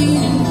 see you.